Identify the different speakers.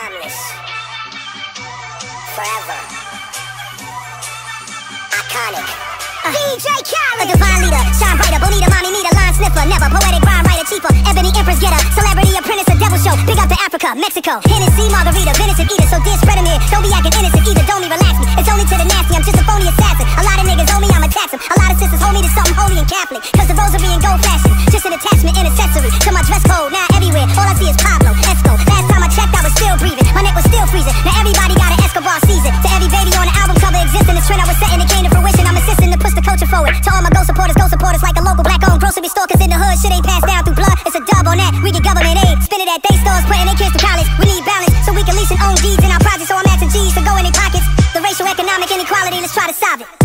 Speaker 1: timeless.
Speaker 2: Forever.
Speaker 1: Iconic. Uh.
Speaker 2: DJ Khaled. A
Speaker 1: divine leader, shine brighter. Bonita, mommy, need a line sniffer. Never poetic rhyme writer, cheaper. Ebony Empress getter. Celebrity apprentice, a devil show. Big up to Africa, Mexico. Hennessy, margarita, venison eater. So dear, spread them here. Don't be acting innocent either. Don't be relax me. It's only to the nasty. I'm just a phony assassin. A lot of niggas owe me, I'ma tax them. A lot of sisters hold me to something holy and Catholic. Cause the rosary and gold fashion. Just an attachment and accessory to my dress code. Now everywhere, all I see is Pablo. exist in this trend. I was setting It came to fruition. I'm insisting to push the culture forward. To all my go supporters, go supporters like a local black owned grocery store. Cause in the hood, shit ain't passed down through blood. It's a dub on that. We get government aid. Spinning at day stores, putting their kids to college. We need balance so we can lease and own deeds in our projects. So I'm asking G's to go in their pockets. The racial economic inequality, let's try to solve it.